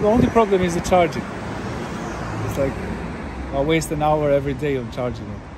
the only problem is the charging. It's like I waste an hour every day on charging it.